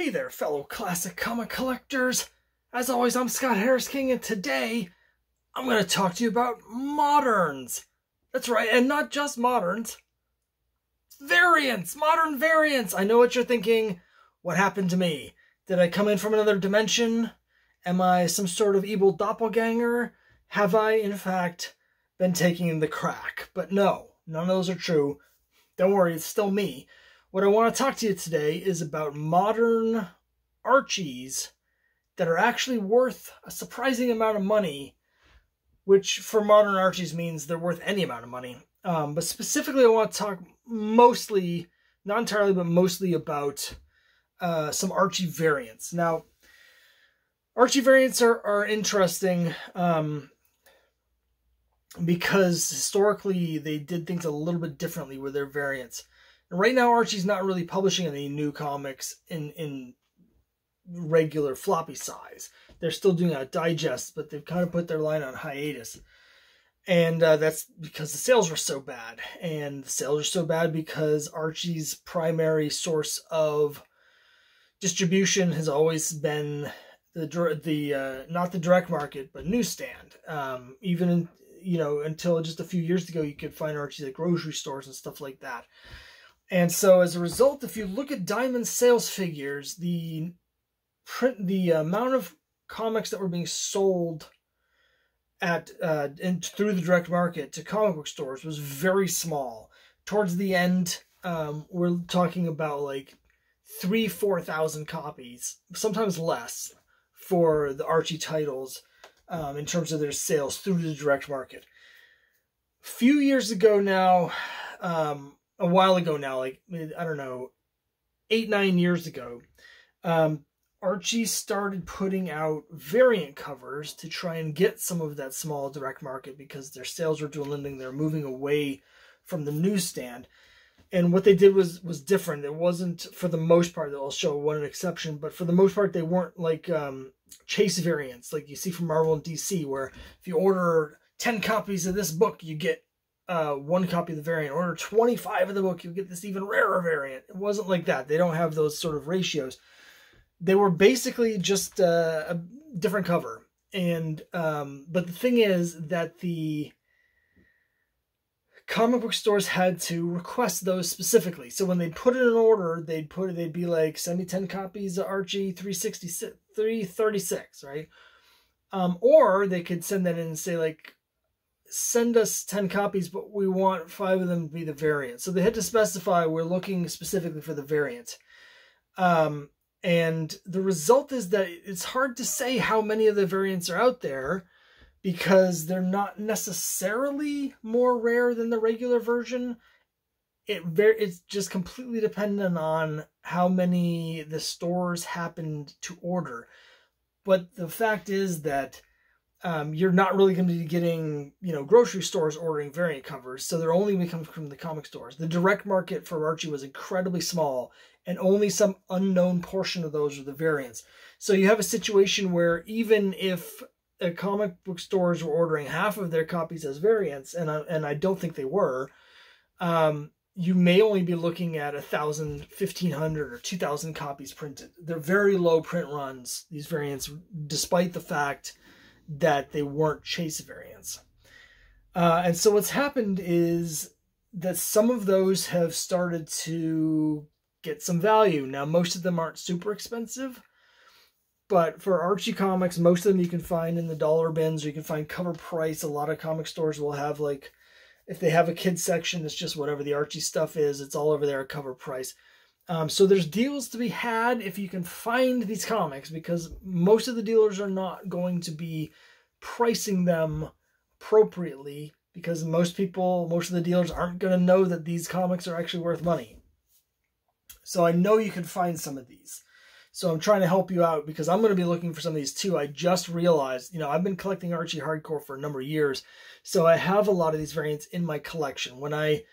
Hey there, fellow classic comic collectors. As always, I'm Scott Harris King, and today I'm going to talk to you about moderns. That's right, and not just moderns. Variants, modern variants. I know what you're thinking. What happened to me? Did I come in from another dimension? Am I some sort of evil doppelganger? Have I, in fact, been taking the crack? But no, none of those are true. Don't worry, it's still me. What I want to talk to you today is about modern Archies that are actually worth a surprising amount of money, which for modern Archies means they're worth any amount of money. Um, but specifically, I want to talk mostly, not entirely, but mostly about uh, some Archie variants. Now, Archie variants are, are interesting um, because historically they did things a little bit differently with their variants. And right now, Archie's not really publishing any new comics in in regular floppy size. They're still doing a digest, but they've kind of put their line on hiatus. And uh, that's because the sales were so bad. And the sales are so bad because Archie's primary source of distribution has always been the the uh, not the direct market, but newsstand. Um, even in, you know until just a few years ago, you could find Archie's at grocery stores and stuff like that. And so as a result, if you look at Diamond sales figures, the print the amount of comics that were being sold at uh, and through the direct market to comic book stores was very small. Towards the end, um, we're talking about like three, four thousand copies, sometimes less, for the Archie titles um, in terms of their sales through the direct market. A few years ago now, um, a while ago now, like I don't know, eight nine years ago, um, Archie started putting out variant covers to try and get some of that small direct market because their sales were dwindling. They're moving away from the newsstand, and what they did was was different. It wasn't for the most part. I'll show one exception, but for the most part, they weren't like um, chase variants like you see from Marvel and DC, where if you order ten copies of this book, you get uh, one copy of the variant. Order 25 of the book, you'll get this even rarer variant. It wasn't like that. They don't have those sort of ratios. They were basically just uh, a different cover. And, um, but the thing is that the comic book stores had to request those specifically. So when they put it in order, they'd put, it, they'd be like, send me 10 copies of Archie 366, 336, right? Um, or they could send that in and say like, send us 10 copies, but we want five of them to be the variant. So they had to specify we're looking specifically for the variant. Um, and the result is that it's hard to say how many of the variants are out there because they're not necessarily more rare than the regular version. It very it's just completely dependent on how many the stores happened to order. But the fact is that um, you're not really going to be getting, you know, grocery stores ordering variant covers, so they're only coming from the comic stores. The direct market for Archie was incredibly small, and only some unknown portion of those are the variants. So you have a situation where even if a comic book stores were ordering half of their copies as variants, and I, and I don't think they were, um, you may only be looking at a thousand, fifteen hundred, or two thousand copies printed. They're very low print runs. These variants, despite the fact that they weren't chase variants. Uh, and so what's happened is that some of those have started to get some value. Now, most of them aren't super expensive, but for Archie comics, most of them you can find in the dollar bins or you can find cover price. A lot of comic stores will have like, if they have a kids section, it's just whatever the Archie stuff is, it's all over there at cover price. Um, so there's deals to be had if you can find these comics because most of the dealers are not going to be pricing them appropriately because most people, most of the dealers aren't going to know that these comics are actually worth money. So I know you can find some of these. So I'm trying to help you out because I'm going to be looking for some of these too. I just realized, you know, I've been collecting Archie hardcore for a number of years. So I have a lot of these variants in my collection. When I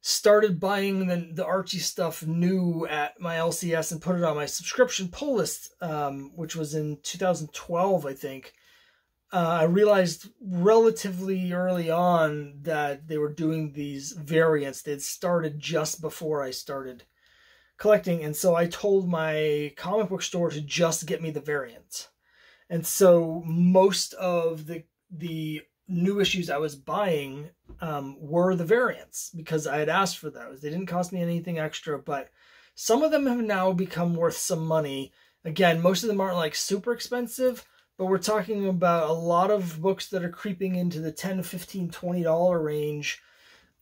started buying the, the Archie stuff new at my LCS and put it on my subscription pull list, um, which was in 2012, I think. Uh, I realized relatively early on that they were doing these variants. They'd started just before I started collecting, and so I told my comic book store to just get me the variants. And so most of the the new issues I was buying um, were the variants because I had asked for those. They didn't cost me anything extra, but some of them have now become worth some money. Again, most of them aren't like super expensive, but we're talking about a lot of books that are creeping into the 10 15 20 dollar range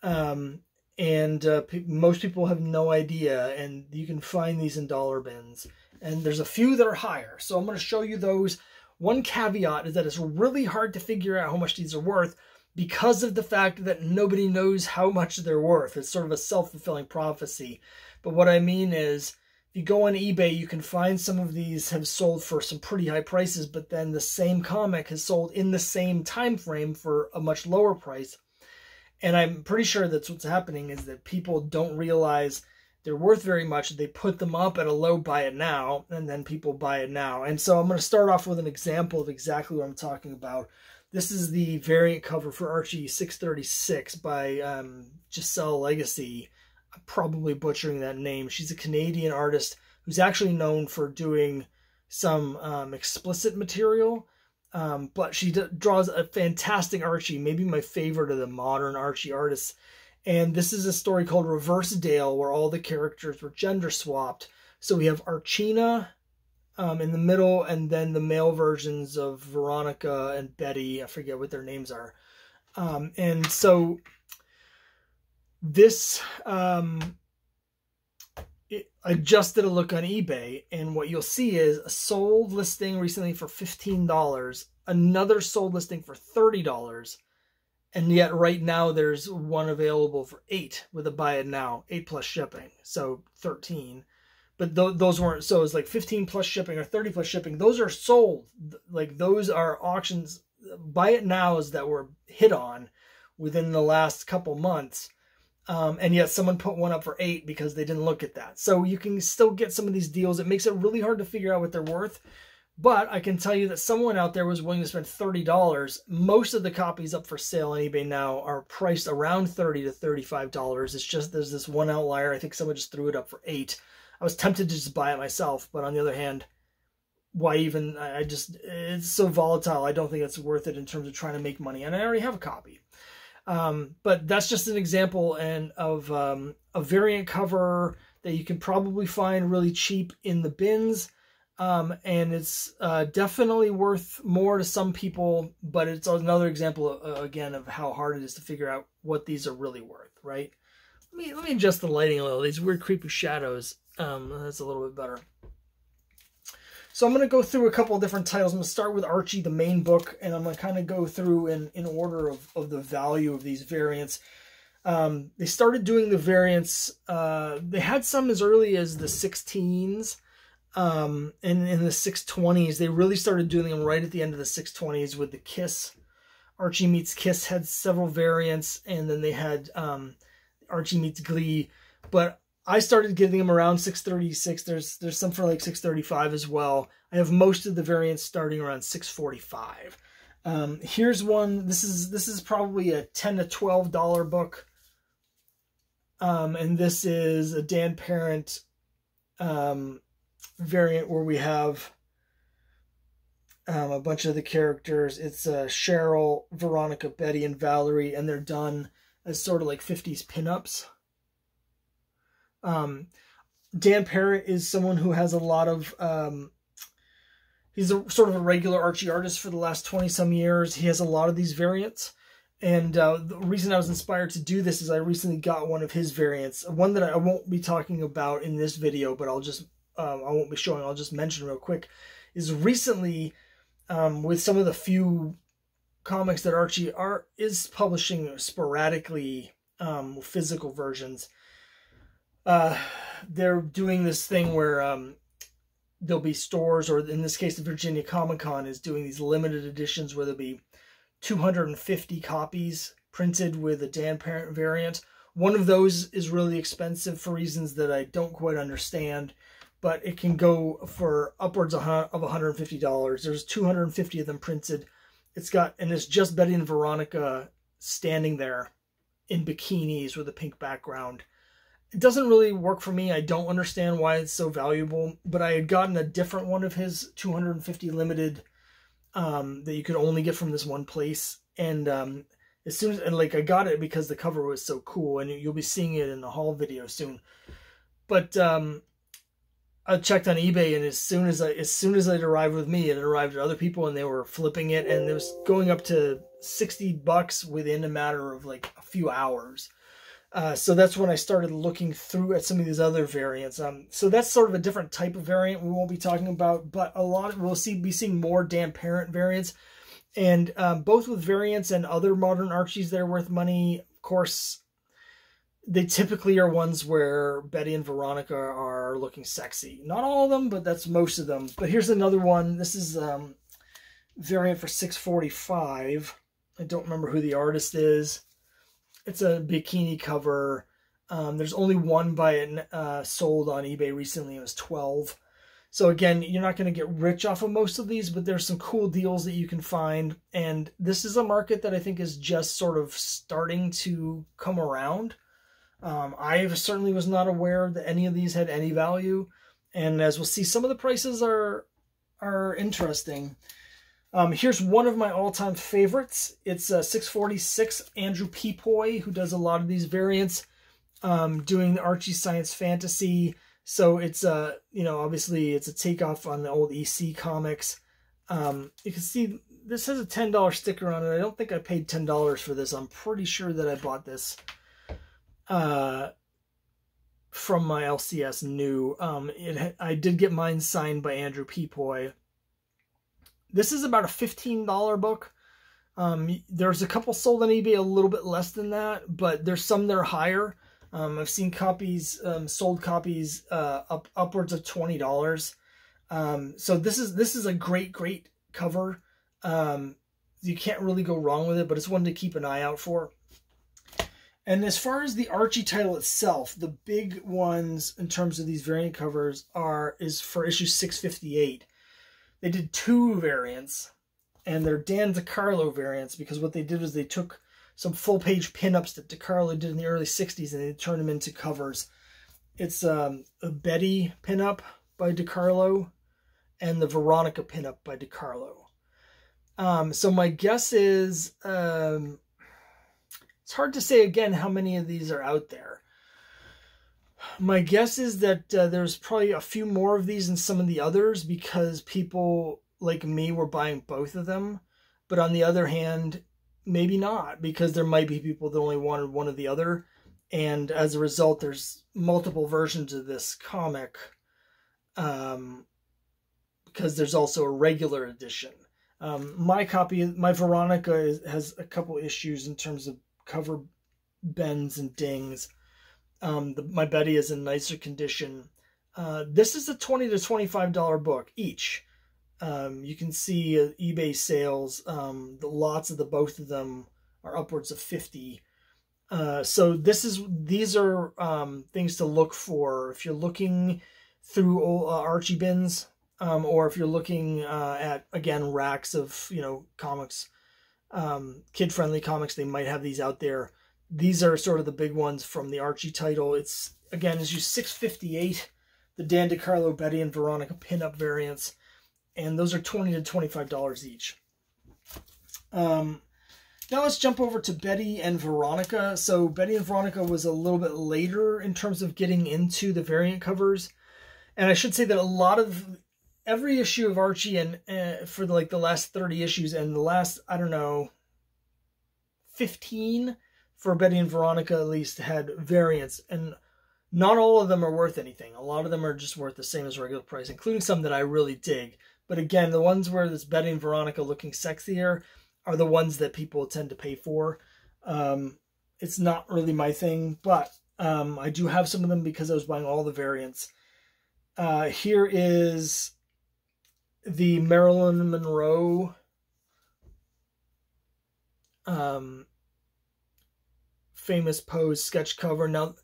um, and uh, most people have no idea and you can find these in dollar bins and there's a few that are higher so i'm going to show you those one caveat is that it's really hard to figure out how much these are worth because of the fact that nobody knows how much they're worth. It's sort of a self-fulfilling prophecy. But what i mean is if you go on ebay you can find some of these have sold for some pretty high prices but then the same comic has sold in the same time frame for a much lower price. And I'm pretty sure that's what's happening is that people don't realize they're worth very much. They put them up at a low buy it now, and then people buy it now. And so I'm going to start off with an example of exactly what I'm talking about. This is the variant cover for Archie 636 by um, Gisèle Lagacé. I'm probably butchering that name. She's a Canadian artist who's actually known for doing some um, explicit material. Um, but she draws a fantastic Archie, maybe my favorite of the modern Archie artists. And this is a story called Reverse Dale, where all the characters were gender swapped. So we have Archina um, in the middle, and then the male versions of Veronica and Betty. I forget what their names are. Um, and so this um, it, I just did a look on eBay, and what you'll see is a sold listing recently for $15, another sold listing for $30, and yet right now there's one available for 8 with a buy it now, 8 plus shipping, so 13 but th- those weren't so it's like 15 plus shipping or 30 plus shipping those are sold like those are auctions buy it nows that were hit on within the last couple months um, and yet someone put one up for eight because they didn't look at that. So you can still get some of these deals. It makes it really hard to figure out what they're worth. But I can tell you that someone out there was willing to spend $30. Most of the copies up for sale on eBay now are priced around 30 to $35. It's just there's this one outlier. I think someone just threw it up for eight. I was tempted to just buy it myself, but on the other hand, why even? I just, it's so volatile. I don't think it's worth it in terms of trying to make money. And I already have a copy. Um, but that's just an example and of um, a variant cover that you can probably find really cheap in the bins. Um, and it's uh, definitely worth more to some people, but it's another example, uh, again, of how hard it is to figure out what these are really worth, right? Let me, let me adjust the lighting a little. These weird creepy shadows, um, that's a little bit better. So I'm going to go through a couple of different titles. I'm going to start with Archie, the main book, and I'm going to kind of go through in, in order of, of the value of these variants. Um, they started doing the variants. Uh, they had some as early as the 16s. Um, and in the 620s, they really started doing them right at the end of the 620s with the Kiss. Archie Meets Kiss had several variants, and then they had um, Archie Meets Glee. But I started getting them around 636. There's there's some for like 635 as well. I have most of the variants starting around 645. Um, here's one. This is this is probably a 10 to 12 dollar book. Um, and this is a Dan Parent um, variant where we have um, a bunch of the characters. It's uh, Cheryl, Veronica, Betty, and Valerie, and they're done as sort of like 50s pinups. Um, Dan Parent is someone who has a lot of. Um, he's a sort of a regular Archie artist for the last twenty some years. He has a lot of these variants. And uh, the reason I was inspired to do this is I recently got one of his variants, one that I won't be talking about in this video, but I'll just um, I won't be showing. I'll just mention real quick. Is recently um, with some of the few comics that Archie are is publishing sporadically um, physical versions uh, they're doing this thing where um, there'll be stores, or in this case, the Virginia Comic Con is doing these limited editions where there'll be 250 copies printed with a Dan Parent variant. One of those is really expensive for reasons that I don't quite understand, but it can go for upwards of $150. There's 250 of them printed. It's got, and it's just Betty and Veronica standing there in bikinis with a pink background it doesn't really work for me. I don't understand why it's so valuable, but I had gotten a different one of his 250 limited um, that you could only get from this one place. And um, as soon as, and like I got it because the cover was so cool, and you'll be seeing it in the haul video soon. But um, I checked on eBay, and as soon as I, as soon as it arrived with me, it arrived at other people, and they were flipping it, and it was going up to 60 bucks within a matter of like a few hours. Uh, so that's when I started looking through at some of these other variants. Um, so that's sort of a different type of variant we won't be talking about, but a lot of, we'll see be seeing more Dan Parent variants, and um, both with variants and other modern Archies that are worth money. Of course, they typically are ones where Betty and Veronica are looking sexy. Not all of them, but that's most of them. But here's another one. This is um, variant for 645. I don't remember who the artist is it's a bikini cover. Um, there's only one by it uh, sold on eBay recently. It was 12. So again, you're not going to get rich off of most of these, but there's some cool deals that you can find. And this is a market that I think is just sort of starting to come around. Um, I certainly was not aware that any of these had any value. And as we'll see, some of the prices are are interesting. Um, here's one of my all-time favorites. It's a 646 Andrew Pepoy, who does a lot of these variants, um, doing the Archie Science Fantasy. So it's a, you know, obviously it's a takeoff on the old EC comics. Um, you can see this has a $10 sticker on it. I don't think I paid $10 for this. I'm pretty sure that I bought this uh, from my LCS new. Um, it I did get mine signed by Andrew Pepoy. This is about a $15 book. Um, there's a couple sold on eBay a little bit less than that, but there's some that are higher. Um, I've seen copies, um, sold copies uh, up upwards of twenty dollars. Um, so this is this is a great great cover. Um, you can't really go wrong with it, but it's one to keep an eye out for. And as far as the Archie title itself, the big ones in terms of these variant covers are is for issue 658. They did two variants, and they're Dan DeCarlo variants because what they did is they took some full page pinups that DeCarlo did in the early 60s and they turned them into covers. It's um, a Betty pinup by DeCarlo and the Veronica pinup by DeCarlo. Um, so my guess is um, it's hard to say again how many of these are out there. My guess is that uh, there's probably a few more of these than some of the others because people like me were buying both of them. But on the other hand, maybe not because there might be people that only wanted one or the other. And as a result, there's multiple versions of this comic um, because there's also a regular edition. Um, my copy, my Veronica, is, has a couple issues in terms of cover bends and dings. Um, the, my Betty is in nicer condition. Uh, this is a twenty to twenty-five dollar book each. Um, you can see uh, eBay sales. Um, the lots of the both of them are upwards of fifty. Uh, so this is these are um, things to look for if you're looking through uh, Archie bins, um, or if you're looking uh, at again racks of you know comics, um, kid-friendly comics. They might have these out there these are sort of the big ones from the Archie title. It's, again, is you 658, the Dan DeCarlo, Betty, and Veronica pinup variants. And those are 20 to $25 each. Um, now let's jump over to Betty and Veronica. So Betty and Veronica was a little bit later in terms of getting into the variant covers. And I should say that a lot of every issue of Archie and uh, for like the last 30 issues and the last, I don't know, 15 for Betty and Veronica at least had variants, and not all of them are worth anything. A lot of them are just worth the same as regular price, including some that I really dig. But again, the ones where this Betty and Veronica looking sexier are the ones that people tend to pay for. Um, it's not really my thing, but um, I do have some of them because I was buying all the variants. Uh, here is the Marilyn Monroe um, famous pose sketch cover. Now,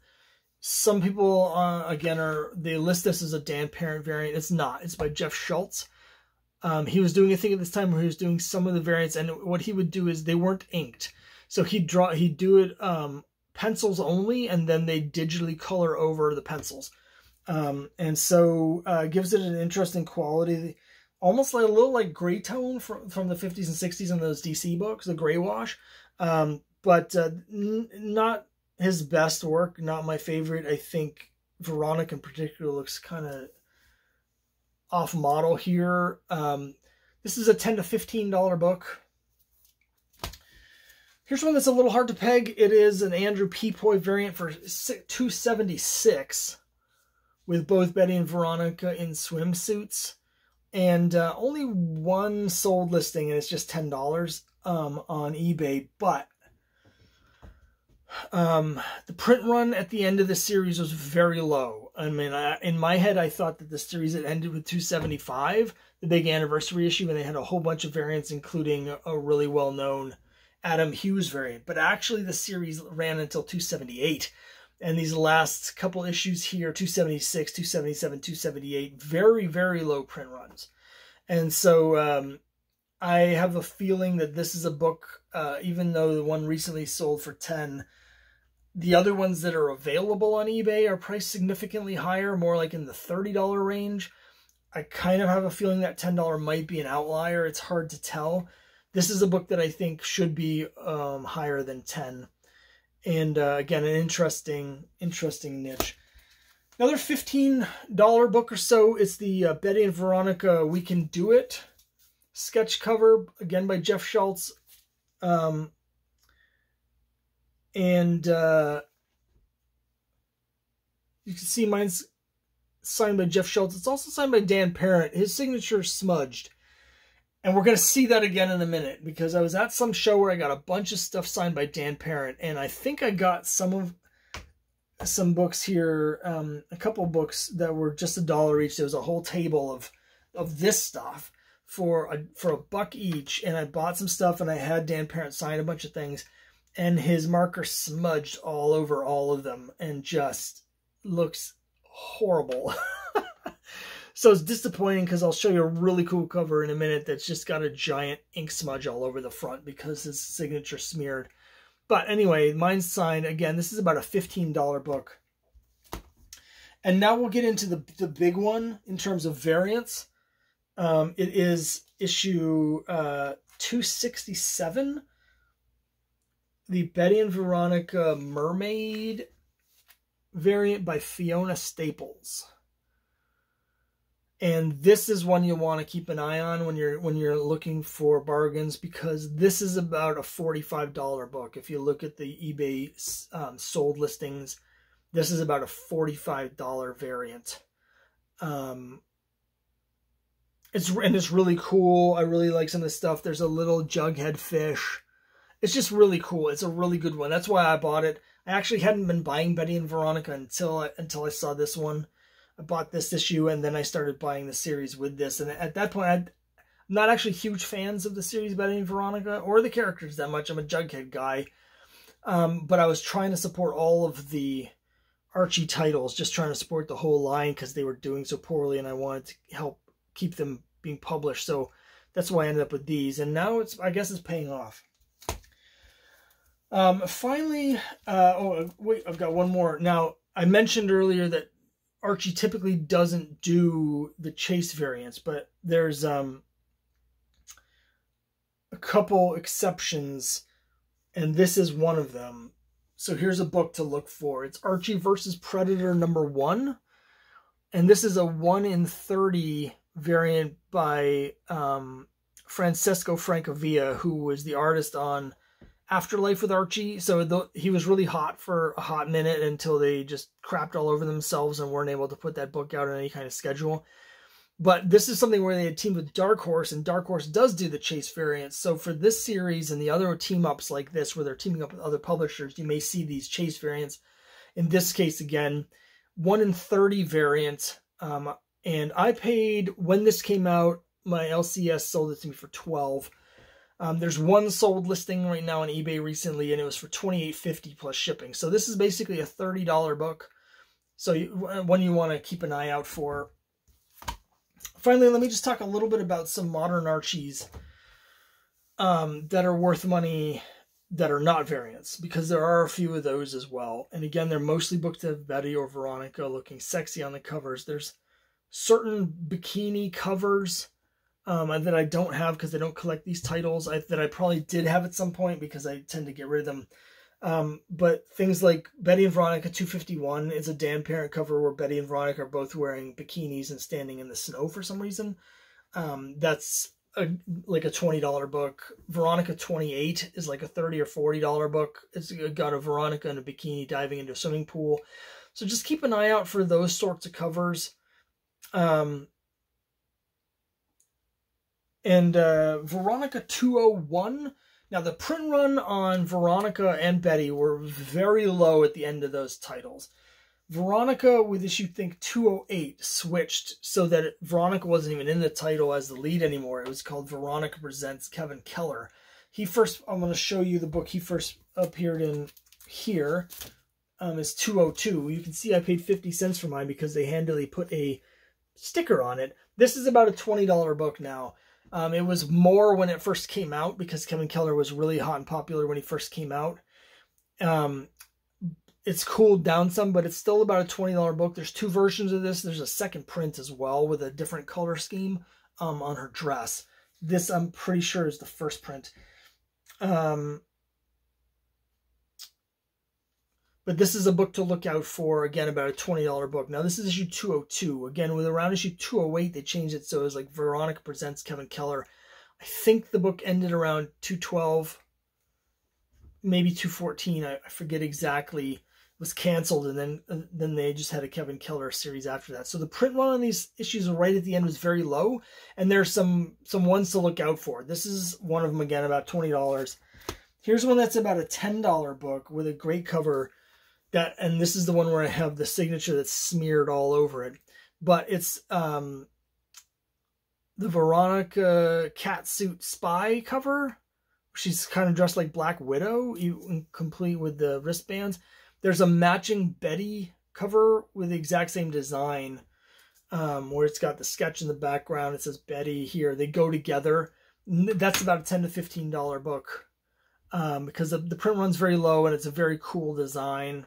some people, uh, again, are they list this as a Dan Parent variant. It's not. It's by Jeff Schultz. Um, he was doing a thing at this time where he was doing some of the variants, and what he would do is they weren't inked. So he'd draw, he'd do it um, pencils only, and then they digitally color over the pencils. Um, and so uh, gives it an interesting quality, almost like a little like gray tone from, from the 50s and 60s in those DC books, the gray wash. Um, but uh, not his best work, not my favorite. I think Veronica in particular looks kind of off model here. Um, this is a 10 to $15 book. Here's one that's a little hard to peg. It is an Andrew Pepoy variant for 276 with both Betty and Veronica in swimsuits. And uh, only one sold listing, and it's just $10 um, on eBay. But um, the print run at the end of the series was very low. I mean, I, in my head, I thought that the series had ended with 275, the big anniversary issue, and they had a whole bunch of variants, including a really well known Adam Hughes variant. But actually, the series ran until 278. And these last couple issues here 276, 277, 278 very, very low print runs. And so um, I have a feeling that this is a book, uh, even though the one recently sold for 10 the other ones that are available on eBay are priced significantly higher, more like in the $30 range. I kind of have a feeling that $10 might be an outlier. It's hard to tell. This is a book that I think should be um, higher than 10. And uh, again, an interesting, interesting niche. Another $15 book or so is the uh, Betty and Veronica We Can Do It sketch cover, again by Jeff Schultz. Um, and uh, you can see mine's signed by Jeff Schultz. It's also signed by Dan Parent. His signature smudged. And we're going to see that again in a minute because I was at some show where I got a bunch of stuff signed by Dan Parent. And I think I got some of some books here, um, a couple books that were just a dollar each. There was a whole table of of this stuff for a for a buck each. And I bought some stuff and I had Dan Parent sign a bunch of things and his marker smudged all over all of them and just looks horrible. so it's disappointing because I'll show you a really cool cover in a minute that's just got a giant ink smudge all over the front because his signature smeared. But anyway, mine's signed. Again, this is about a $15 book. And now we'll get into the, the big one in terms of variants. Um, it is issue uh, 267 the Betty and Veronica Mermaid variant by Fiona Staples. And this is one you want to keep an eye on when you're when you're looking for bargains because this is about a $45 book. If you look at the eBay um, sold listings, this is about a $45 variant. Um, it's and it's really cool. I really like some of the stuff. There's a little jughead fish it's just really cool. It's a really good one. That's why I bought it. I actually hadn't been buying Betty and Veronica until I, until I saw this one. I bought this issue and then I started buying the series with this. And at that point, i am not actually huge fans of the series Betty and Veronica or the characters that much. I'm a Jughead guy. Um, but I was trying to support all of the Archie titles, just trying to support the whole line because they were doing so poorly and I wanted to help keep them being published. So that's why I ended up with these. And now it's, I guess it's paying off. Um, finally, uh, oh, wait, I've got one more. Now, I mentioned earlier that Archie typically doesn't do the chase variants, but there's um, a couple exceptions, and this is one of them. So here's a book to look for. It's Archie versus Predator number one, and this is a 1 in 30 variant by um, Francesco Francavilla, who was the artist on Afterlife with Archie. So the, he was really hot for a hot minute until they just crapped all over themselves and weren't able to put that book out on any kind of schedule. But this is something where they had teamed with Dark Horse, and Dark Horse does do the chase variants. So for this series and the other team ups like this, where they're teaming up with other publishers, you may see these chase variants. In this case, again, one in thirty variant. Um, and I paid when this came out. My LCS sold it to me for twelve. Um, there's one sold listing right now on eBay recently, and it was for $28.50 plus shipping. So this is basically a $30 book. So you, one you want to keep an eye out for. Finally, let me just talk a little bit about some modern Archies um, that are worth money that are not variants because there are a few of those as well. And again, they're mostly booked to Betty or Veronica looking sexy on the covers. There's certain bikini covers um, that I don't have because I don't collect these titles I, that I probably did have at some point because I tend to get rid of them. Um, but things like Betty and Veronica 251 is a Dan Parent cover where Betty and Veronica are both wearing bikinis and standing in the snow for some reason. Um, that's a, like a $20 book. Veronica 28 is like a 30 or $40 book. It's got a Veronica in a bikini diving into a swimming pool. So just keep an eye out for those sorts of covers. Um, and uh, Veronica 201. Now, the print run on Veronica and Betty were very low at the end of those titles. Veronica with issue think 208 switched so that Veronica wasn't even in the title as the lead anymore. It was called Veronica Presents Kevin Keller. He first, I'm going to show you the book he first appeared in here. Um, is 202. You can see I paid 50 cents for mine because they handily put a sticker on it. This is about a $20 book now. Um, it was more when it first came out because Kevin Keller was really hot and popular when he first came out. Um, it's cooled down some, but it's still about a $20 book. There's two versions of this. There's a second print as well with a different color scheme um, on her dress. This, I'm pretty sure, is the first print. Um, but this is a book to look out for, again, about a $20 book. Now, this is issue 202. Again, with around issue 208, they changed it so it was like Veronica Presents Kevin Keller. I think the book ended around 212, maybe 214. I, forget exactly was canceled, and then and then they just had a Kevin Keller series after that. So the print run on these issues right at the end was very low, and there's some some ones to look out for. This is one of them again, about twenty dollars. Here's one that's about a ten dollar book with a great cover. That and this is the one where I have the signature that's smeared all over it, but it's um the Veronica catsuit spy cover. She's kind of dressed like Black Widow, complete with the wristbands there's a matching Betty cover with the exact same design, um, where it's got the sketch in the background. It says Betty here. They go together. That's about a ten to fifteen dollar book um, because the, the print runs very low and it's a very cool design.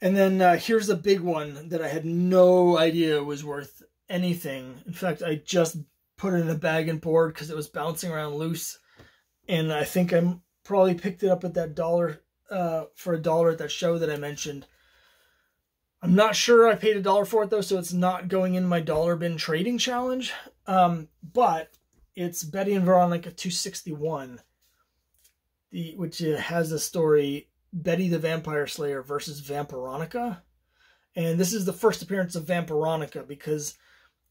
And then uh, here's a big one that I had no idea was worth anything. In fact, I just put it in a bag and board because it was bouncing around loose. And I think I'm probably picked it up at that dollar uh, for a dollar at that show that I mentioned. I'm not sure I paid a dollar for it though, so it's not going in my dollar bin trading challenge. Um, but it's Betty and Veronica 261, the which has a story Betty the Vampire Slayer versus Vampironica. And this is the first appearance of Vampironica because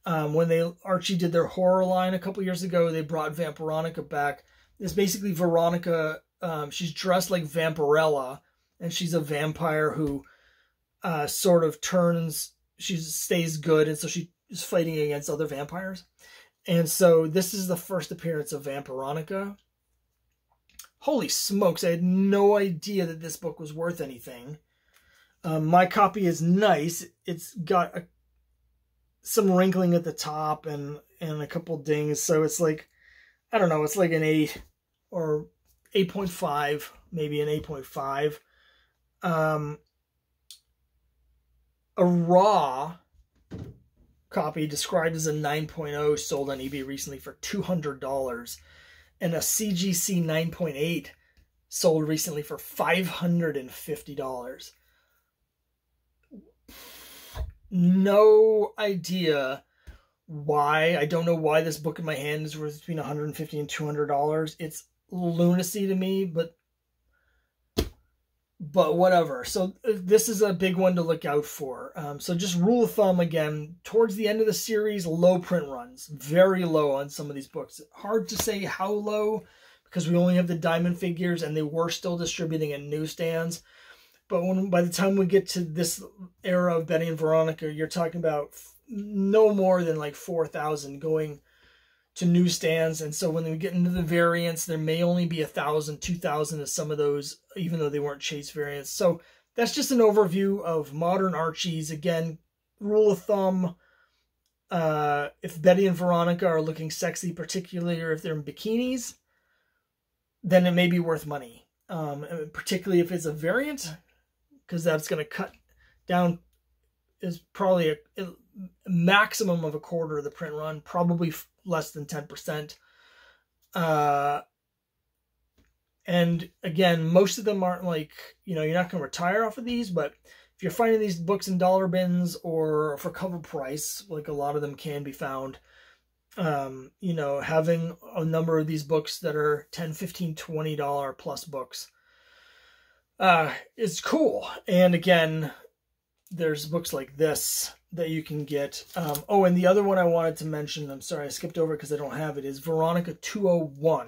um, when they Archie did their horror line a couple years ago, they brought Vampironica back. It's basically Veronica um, she's dressed like Vampirella, and she's a vampire who uh, sort of turns. She stays good, and so she is fighting against other vampires. And so this is the first appearance of Vampironica. Holy smokes! I had no idea that this book was worth anything. Um, my copy is nice. It's got a, some wrinkling at the top and and a couple dings, so it's like I don't know. It's like an eight or 8.5, maybe an 8.5. Um, a raw copy described as a 9.0 sold on eBay recently for $200 and a CGC 9.8 sold recently for $550. No idea why. I don't know why this book in my hand is worth between $150 and $200. It's lunacy to me, but but whatever. So uh, this is a big one to look out for. Um, so just rule of thumb again, towards the end of the series, low print runs, very low on some of these books. Hard to say how low because we only have the diamond figures and they were still distributing in newsstands. But when by the time we get to this era of Betty and Veronica, you're talking about no more than like 4,000 going to newsstands. And so when we get into the variants, there may only be a thousand, two thousand of some of those, even though they weren't chase variants. So that's just an overview of modern Archies. Again, rule of thumb, uh, if Betty and Veronica are looking sexy, particularly if they're in bikinis, then it may be worth money. Um, particularly if it's a variant, because that's going to cut down is probably a, a, maximum of a quarter of the print run, probably less than 10%. Uh, and again, most of them aren't like, you know, you're not going to retire off of these, but if you're finding these books in dollar bins or for cover price, like a lot of them can be found, um, you know, having a number of these books that are 10, 15, 20 dollar plus books uh, is cool. And again, there's books like this that you can get. Um, oh, and the other one I wanted to mention, I'm sorry, I skipped over because I don't have it, is Veronica 201.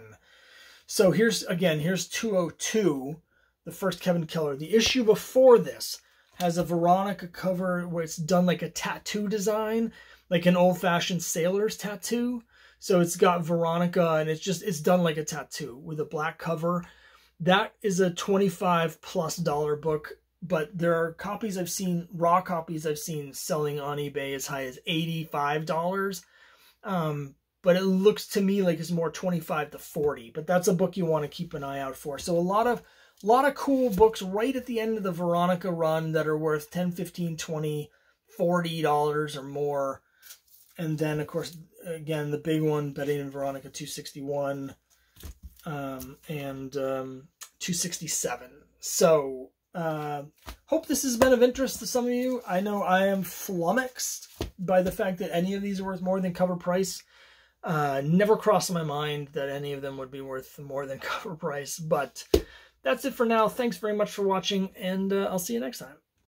So here's, again, here's 202, the first Kevin Keller. The issue before this has a Veronica cover where it's done like a tattoo design, like an old-fashioned sailor's tattoo. So it's got Veronica and it's just, it's done like a tattoo with a black cover. That is a 25 plus dollar book, but there are copies I've seen, raw copies I've seen selling on eBay as high as $85. Um, but it looks to me like it's more 25 to 40, but that's a book you want to keep an eye out for. So a lot of a lot of cool books right at the end of the Veronica run that are worth 10, 15, 20, 40 dollars or more. And then of course again the big one Betty and Veronica 261 um, and um, 267. So uh, hope this has been of interest to some of you. I know I am flummoxed by the fact that any of these are worth more than cover price. Uh, never crossed my mind that any of them would be worth more than cover price, but that's it for now. Thanks very much for watching, and uh, I'll see you next time.